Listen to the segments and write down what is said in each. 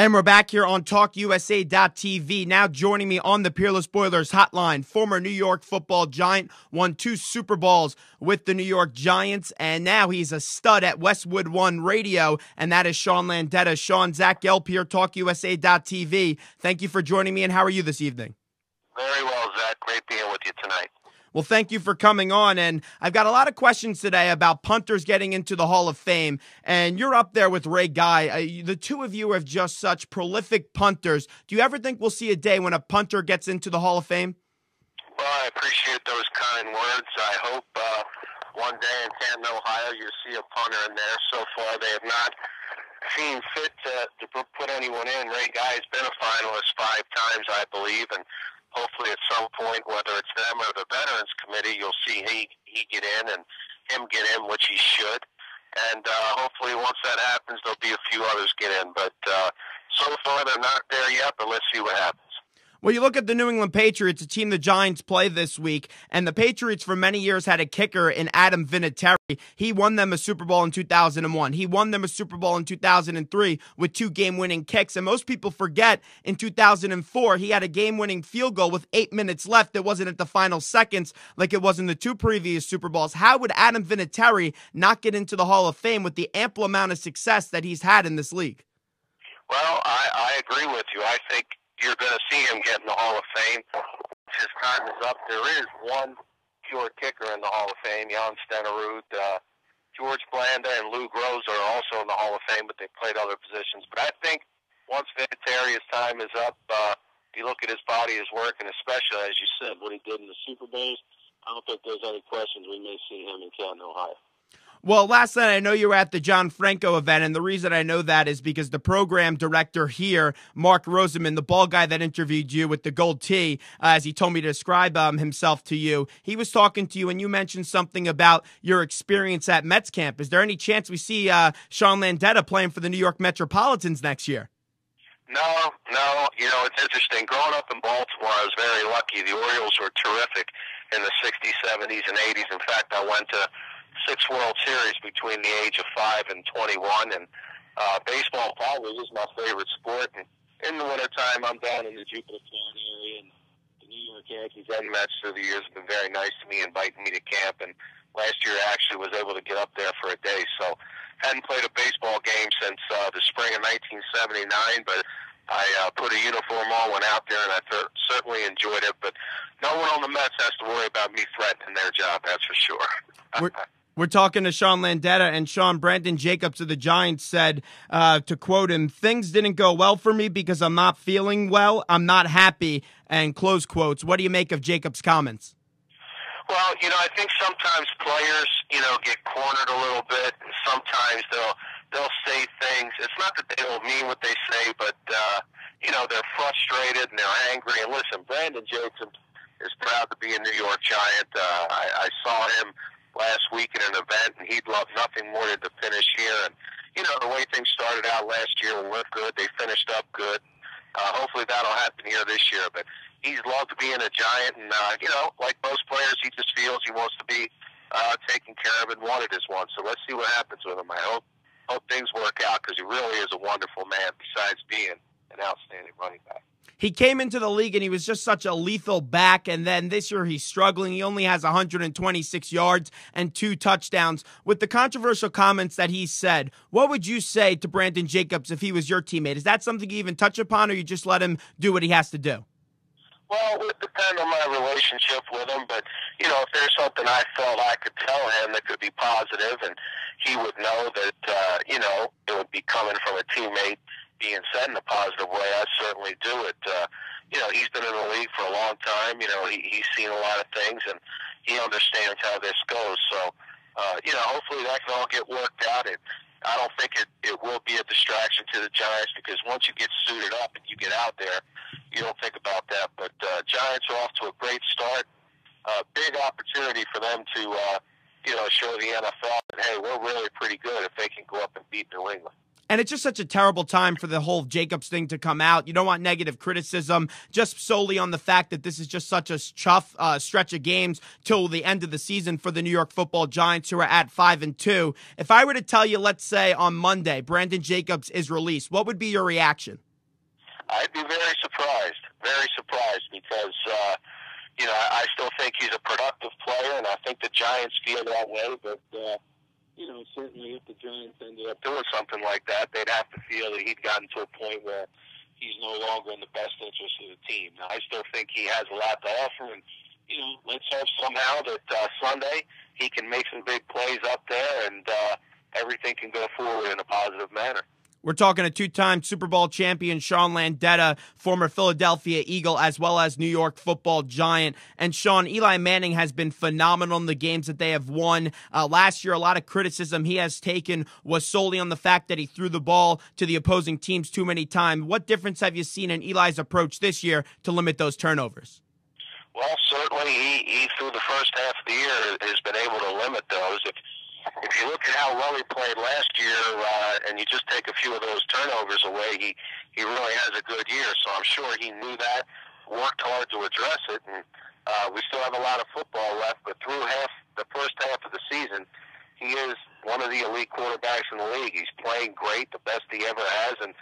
And we're back here on TalkUSA.tv. Now joining me on the Peerless Boilers hotline, former New York football giant, won two Super Bowls with the New York Giants, and now he's a stud at Westwood One Radio, and that is Sean Landeta. Sean, Zach Gelb here, TalkUSA.tv. Thank you for joining me, and how are you this evening? Very well, Zach. Great being with you tonight. Well, thank you for coming on. And I've got a lot of questions today about punters getting into the Hall of Fame. And you're up there with Ray Guy. Uh, the two of you have just such prolific punters. Do you ever think we'll see a day when a punter gets into the Hall of Fame? Well, I appreciate those kind words. I hope uh, one day in Canton, Ohio, you see a punter in there. So far, they have not seen fit to, to put anyone in. Ray Guy has been a finalist five times, I believe, and hopefully at some point, whether it's them or the Veterans Committee, you'll see he he get in and him get in, which he should. And uh, hopefully, once that happens, there'll be a few others get in. But uh, so far, they're not there yet. But let's see what happens. Well, you look at the New England Patriots, a team the Giants play this week, and the Patriots for many years had a kicker in Adam Vinatieri. He won them a Super Bowl in 2001. He won them a Super Bowl in 2003 with two game winning kicks. And most people forget in 2004, he had a game winning field goal with eight minutes left. It wasn't at the final seconds like it was in the two previous Super Bowls. How would Adam Vinatieri not get into the Hall of Fame with the ample amount of success that he's had in this league? Well, I, I agree with you. I think you're going to see him get in the Hall of Fame. His time is up. There is one pure kicker in the Hall of Fame, Jan Stenerud. Uh, George Blanda and Lou Groza are also in the Hall of Fame, but they played other positions. But I think once Vinatieri's time is up, uh, you look at his body, his work, and especially, as you said, what he did in the Super Bowls, I don't think there's any questions we may see him in Canton, Ohio. Well, last night I know you were at the John Franco event, and the reason I know that is because the program director here, Mark Roseman, the ball guy that interviewed you with the gold tee, uh, as he told me to describe um, himself to you, he was talking to you, and you mentioned something about your experience at Mets camp. Is there any chance we see uh, Sean Landeta playing for the New York Metropolitans next year? No, no. You know, it's interesting. Growing up in Baltimore, I was very lucky. The Orioles were terrific in the 60s, 70s, and 80s. In fact, I went to six World Series between the age of five and 21. And uh, baseball probably is my favorite sport. And in the wintertime, I'm down in the Jupiter, Florida area. And the New York Yankees and Mets through the years have been very nice to me, inviting me to camp. And last year, I actually was able to get up there for a day. So hadn't played a baseball game since uh, the spring of 1979, but I uh, put a uniform on, went out there, and I th- certainly enjoyed it. But no one on the Mets has to worry about me threatening their job, that's for sure. We're talking to Sean Landeta, and Sean Brandon Jacobs of the Giants said, uh, to quote him, things didn't go well for me because I'm not feeling well. I'm not happy. And close quotes. What do you make of Jacobs' comments? Well, you know, I think sometimes players, you know, get cornered a little bit, and sometimes they'll they'll say things. It's not that they don't mean what they say, but uh, you know, they're frustrated and they're angry. And listen, Brandon Jacobs is proud to be a New York Giant. Uh, I, I saw him last week at an event, and he'd love nothing more than to finish here. And you know, the way things started out last year were good. They finished up good. Uh, hopefully that'll happen here this year. But he's loved being a Giant, and uh, you know, like most players, he just feels he wants to be uh, taken care of and wanted as one. So let's see what happens with him. I hope hope things work out because he really is a wonderful man. Besides being an outstanding running back he came into the league and he was just such a lethal back. And then this year he's struggling. He only has 126 yards and two touchdowns. With the controversial comments that he said, what would you say to Brandon Jacobs if he was your teammate? Is that something you even touch upon, or you just let him do what he has to do? Well, it would depend on my relationship with him, but you know, if there's something I felt I could tell him that could be positive, and he would know that uh, you know it would be coming from a teammate being said in a positive way, I certainly do it. Uh, you know, he's been in the league for a long time. You know, he, he's seen a lot of things, and he understands how this goes. So, uh, you know, hopefully that can all get worked out. And I don't think it, it will be a distraction to the Giants because once you get suited up and you get out there, you don't think about that. But uh, Giants are off to a great start. Uh, big opportunity for them to, uh, you know, show the NFL that hey, we're really pretty good if they can go up and beat New England. And it's just such a terrible time for the whole Jacobs thing to come out. You don't want negative criticism just solely on the fact that this is just such a chuff uh, stretch of games till the end of the season for the New York Football Giants, who are at five and two. If I were to tell you, let's say on Monday, Brandon Jacobs is released, what would be your reaction? I'd be very surprised, very surprised because uh, you know I, still think he's a productive player, and I think the Giants feel that way. But uh, you know, certainly if the Giants ended up doing something like that, they'd have to feel that he'd gotten to a point where he's no longer in the best interest of the team. Now, I still think he has a lot to offer, and you know, let's hope somehow that uh, Sunday he can make some big plays up there, and uh, everything can go forward in a positive manner. We're talking a two time Super Bowl champion, Sean Landeta, former Philadelphia Eagle, as well as New York football giant. And Sean, Eli Manning has been phenomenal in the games that they have won. Uh, last year, a lot of criticism he has taken was solely on the fact that he threw the ball to the opposing teams too many times. What difference have you seen in Eli's approach this year to limit those turnovers? Well, certainly he, he through the first half of the year has been able to limit those. If if you look at how well he played last year, uh, and you just take a few of those turnovers away, he he really has a good year. So I'm sure he knew that, worked hard to address it, and uh, we still have a lot of football left. But through half the first half of the season, he is one of the elite quarterbacks in the league. He's playing great, the best he ever has, and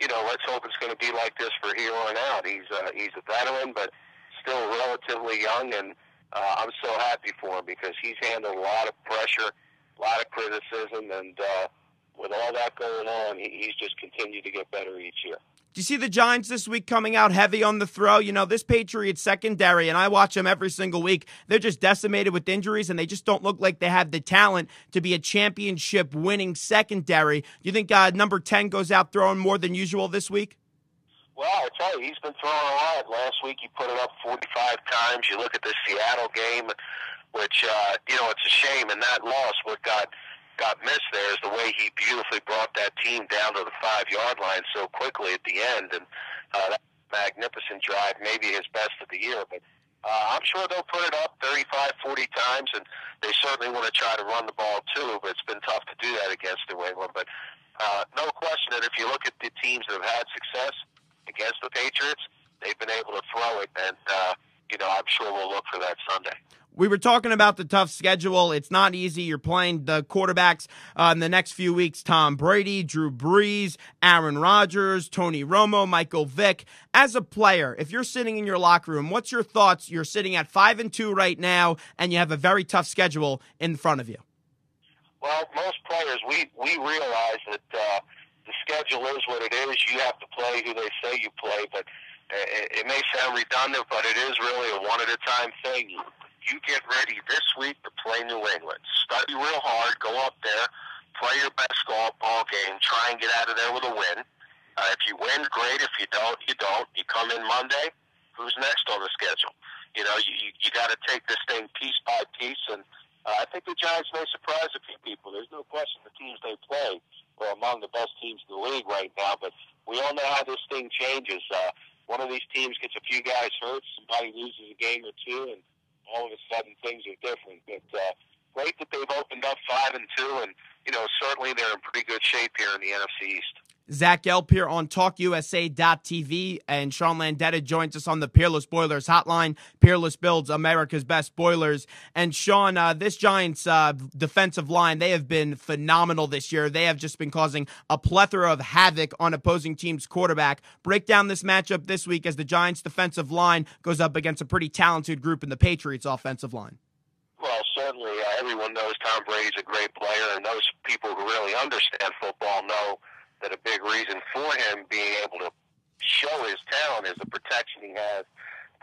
you know, let's hope it's going to be like this for here on out. He's uh, he's a veteran, but still relatively young, and uh, I'm so happy for him because he's handled a lot of pressure a lot of criticism, and uh, with all that going on, he, he's just continued to get better each year. Do you see the Giants this week coming out heavy on the throw? You know, this Patriots secondary, and I watch them every single week, they're just decimated with injuries, and they just don't look like they have the talent to be a championship winning secondary. Do you think uh, number 10 goes out throwing more than usual this week? Well, I tell you, he's been throwing a lot. Last week he put it up 45 times. You look at the Seattle game, which uh, you know it's a shame. And that loss, what got got missed there is the way he beautifully brought that team down to the five yard line so quickly at the end, and uh, that magnificent drive, maybe his best of the year. But uh, I'm sure they'll put it up 35, 40 times, and they certainly want to try to run the ball too. But it's been tough to do that against New England. But uh, no question that if you look at the teams that have had success against the Patriots, they've been able to throw it, and uh, you know I'm sure we'll look for that Sunday we were talking about the tough schedule. It's not easy. You're playing the quarterbacks uh, in the next few weeks Tom Brady, Drew Brees, Aaron Rodgers, Tony Romo, Michael Vick. As a player, if you're sitting in your locker room, what's your thoughts? You're sitting at 5 and 2 right now, and you have a very tough schedule in front of you. Well, most players, we, we realize that uh, the schedule is what it is. You have to play who they say you play, but it, it may sound redundant, but it is really a one at a time thing you get ready this week to play New England. Study real hard, go up there, play your best golf ball game, try and get out of there with a win. Uh, if you win, great. If you don't, you don't. You come in Monday. Who's next on the schedule? You know, you you, you got to take this thing piece by piece, and uh, I think the Giants may surprise a few people. There's no question the teams they play are among the best teams in the league right now, but we all know how this thing changes. Uh, one of these teams gets a few guys hurt, somebody loses a game or two, and all of a sudden things are different. But uh, great that they've opened up five and two, and you know certainly they're in pretty good shape here in the NFC East. Zach Gelb here on TalkUSA.tv, and Sean Landeta joins us on the Peerless Boilers hotline. Peerless builds America's best boilers. And Sean, uh, this Giants uh, defensive line, they have been phenomenal this year. They have just been causing a plethora of havoc on opposing teams' quarterback. Break down this matchup this week as the Giants' defensive line goes up against a pretty talented group in the Patriots' offensive line. Certainly uh, everyone knows Tom Brady's a great player, and those people who really understand football know – that a big reason for him being able to show his talent is the protection he has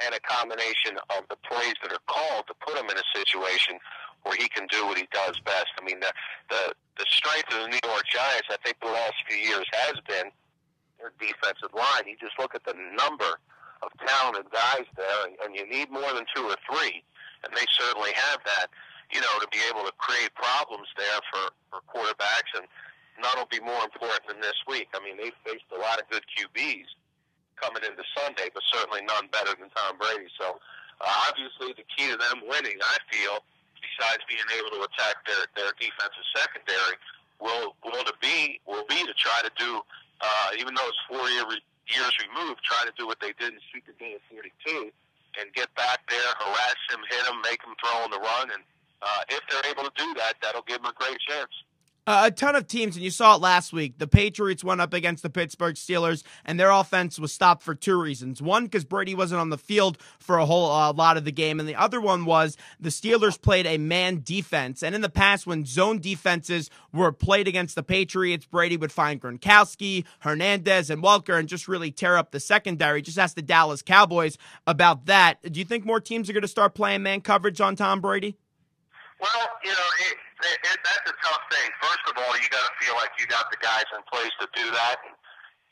and a combination of the plays that are called to put him in a situation where he can do what he does best. I mean, the the, the strength of the New York Giants, I think, the last few years has been their defensive line. You just look at the number of talented guys there, and, and you need more than two or three, and they certainly have that. You know, to be able to create problems there for for quarterbacks and none will be more important than this week. I mean, they faced a lot of good QBs coming into Sunday, but certainly none better than Tom Brady. So uh, obviously, the key to them winning, I feel, besides being able to attack their their defensive secondary, will will to be will be to try to do, uh, even though it's four year, years removed, try to do what they did in Super Bowl 42 and get back there, harass him, hit him, make him throw on the run, and uh, if they're able to do that, that'll give them a great chance. A ton of teams, and you saw it last week. The Patriots went up against the Pittsburgh Steelers, and their offense was stopped for two reasons. One, because Brady wasn't on the field for a whole uh, lot of the game, and the other one was the Steelers played a man defense. And in the past, when zone defenses were played against the Patriots, Brady would find Gronkowski, Hernandez, and Welker and just really tear up the secondary. Just ask the Dallas Cowboys about that. Do you think more teams are going to start playing man coverage on Tom Brady? Well, you know, it, it, it, that's a tough thing. First of all, you got to feel like you got the guys in place to do that.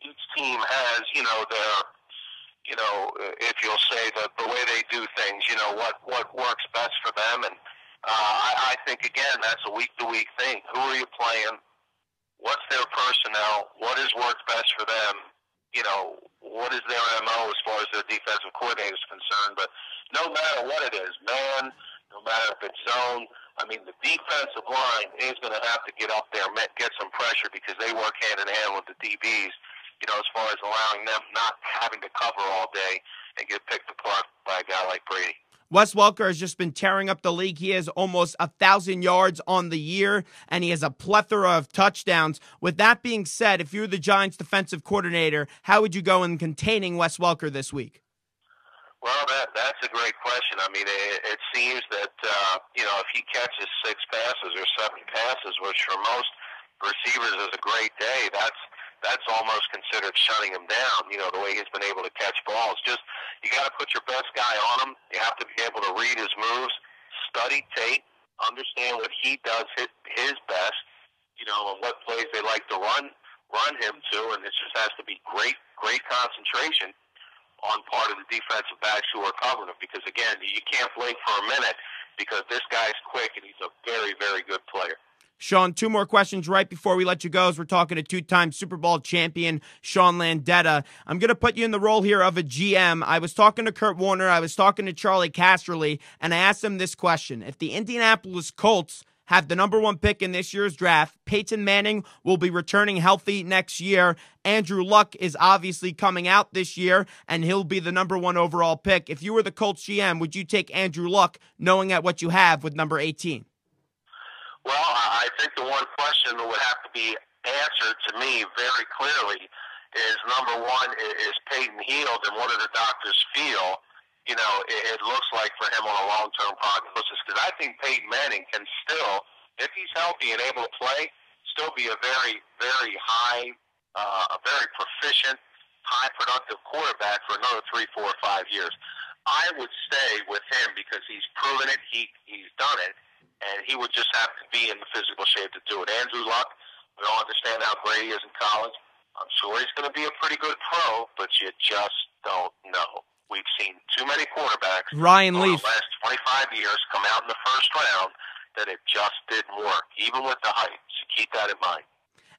Each team has, you know, their, you know, if you'll say the the way they do things, you know, what what works best for them, and uh, I, I think again that's a week to week thing. Who are you playing? What's their personnel? What has worked best for them? You know, what is their mo as far as their defensive coordinator is concerned? But no matter what it is, man no matter if it's zone. I mean, the defensive line is going to have to get up there, and get some pressure because they work hand in hand with the DBs. You know, as far as allowing them not having to cover all day and get picked apart by a guy like Brady. Wes Welker has just been tearing up the league. He has almost a thousand yards on the year, and he has a plethora of touchdowns. With that being said, if you're the Giants' defensive coordinator, how would you go in containing Wes Welker this week? Well, that that's a great question. I mean, it, it seems that uh, you know if he catches six passes or seven passes, which for most receivers is a great day, that's that's almost considered shutting him down. You know, the way he's been able to catch balls. Just you got to put your best guy on him. You have to be able to read his moves, study tape, understand what he does his, his best. You know, and what plays they like to run run him to, and it just has to be great great concentration on part of the defensive backs who are covering him because again, you can't blink for a minute because this guy's quick and he's a very, very good player. Sean, two more questions right before we let you go as we're talking to two time Super Bowl champion Sean Landeta. I'm going to put you in the role here of a GM. I was talking to Kurt Warner, I was talking to Charley Casserly, and I asked him this question If the Indianapolis Colts have the number one pick in this year's draft. Peyton Manning will be returning healthy next year. Andrew Luck is obviously coming out this year, and he'll be the number one overall pick. If you were the Colts GM, would you take Andrew Luck, knowing at what you have with number 18? Well, I think the one question that would have to be answered to me very clearly is number one, is Peyton healed, and what do the doctors feel? You know, it, it looks like for him on a long-term prognosis. Because I think Peyton Manning can still, if he's healthy and able to play, still be a very, very high, uh, a very proficient, high productive quarterback for another three, four, five years. I would stay with him because he's proven it. He he's done it, and he would just have to be in the physical shape to do it. Andrew Luck, we all understand how great he is in college. I'm sure he's going to be a pretty good pro, but you just don't know. We've seen too many quarterbacks Ryan Leaf. the last 25 years come out in the first round that it just didn't work, even with the hype. So keep that in mind.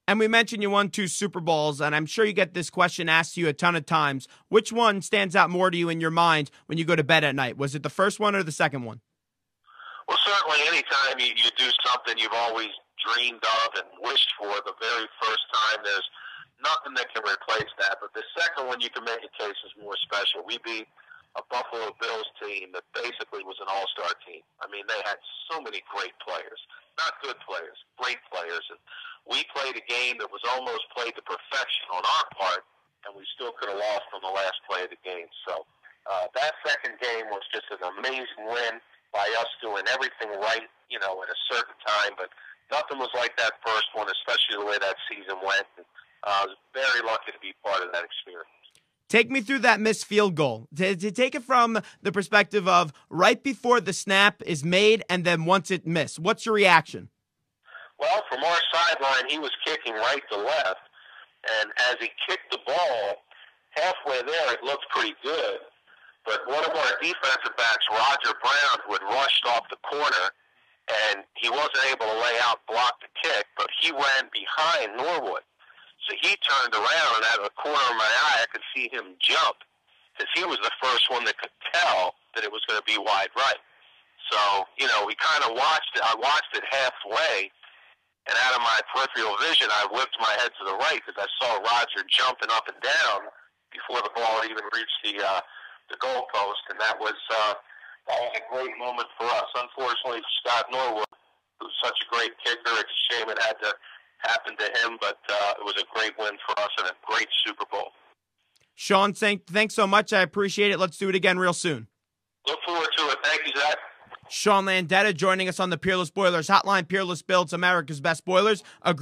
And we mentioned you won two Super Bowls, and I'm sure you get this question asked to you a ton of times. Which one stands out more to you in your mind when you go to bed at night? Was it the first one or the second one? Well, certainly, anytime you, you do something you've always dreamed of and wished for, the very first time, there's nothing that can replace that. But the second one you can make a case is more special. We beat a Buffalo Bills team that basically was an all-star team. I mean, they had so many great players, not good players, great players, and we played a game that was almost played to perfection on our part, and we still could have lost on the last play of the game. So uh, that second game was just an amazing win by us doing everything right, you know, at a certain time, but nothing was like that first one, especially the way that season went. And, Uh, I was very lucky to be part of that experience. Take me through that missed field goal. To, to, take it from the perspective of right before the snap is made and then once it missed. What's your reaction? Well, from our sideline, he was kicking right to left. And as he kicked the ball, halfway there, it looked pretty good. But one of our defensive backs, Roger Brown, who had rushed off the corner, and he wasn't able to lay out block the kick, but he ran behind Norwood. So he turned around, and out of the corner of my eye, I could see him jump because he was the first one that could tell that it was going to be wide right. So, you know, we kind of watched it. I watched it halfway, and out of my peripheral vision, I whipped my head to the right because I saw Roger jumping up and down before the ball even reached the uh, the goalpost, and that was uh, that was a great moment for us. Unfortunately, Scott Norwood who's such a great kicker. It's a shame it had to happen to him, but uh, it was a great win for us and a great Super Bowl. Sean, thank, thanks so much. I appreciate it. Let's do it again real soon. Look forward to it. Thank you, Zach. Sean Landeta joining us on the Peerless Boilers Hotline. Peerless builds America's best boilers. A